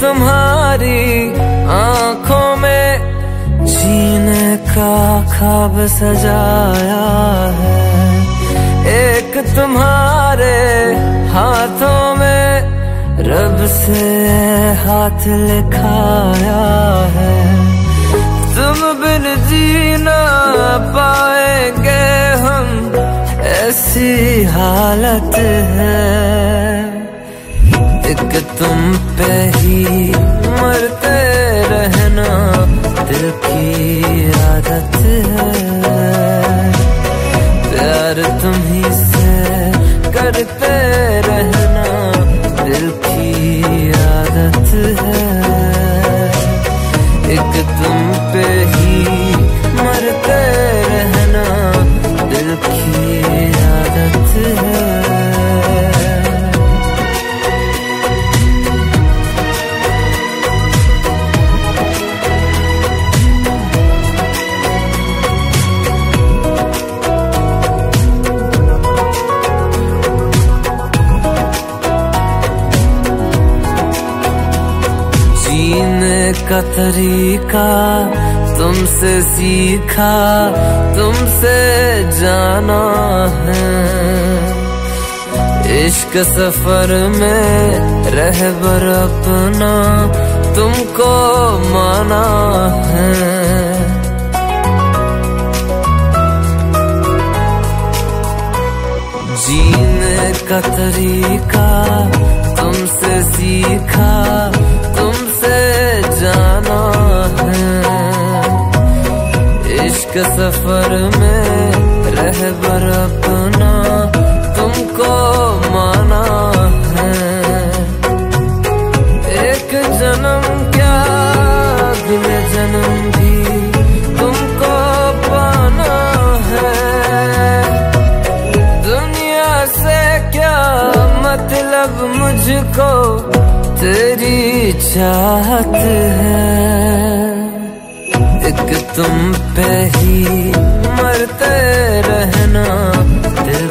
तुम्हारी आँखों में जीने का खाब सजाया है। एक तुम्हारे हाथों में रब से हाथ लिखाया है। तुम बिन जीना पाएँगे हम, ऐसी हालत है। एक तुम पे ही मरते रहना। दिल की आदत है। प्यार तुम ही से करते रहना। दिल की आदत है। एक तुम पे ही मरते रहना। दिल की का तरीका तुमसे सीखा, तुमसे जाना है। इश्क सफ़र में रहबर अपना तुमको माना है। जीने का तरीका तुमसे सीखा इश्क सफ़र में रहबर अपना तुमको माना है। एक जन्म क्या अगले जन्म भी तुमको पाना है। दुनिया से क्या मतलब मुझको तेरी चाहत है? एक तुम पे ही मरते रहना दिल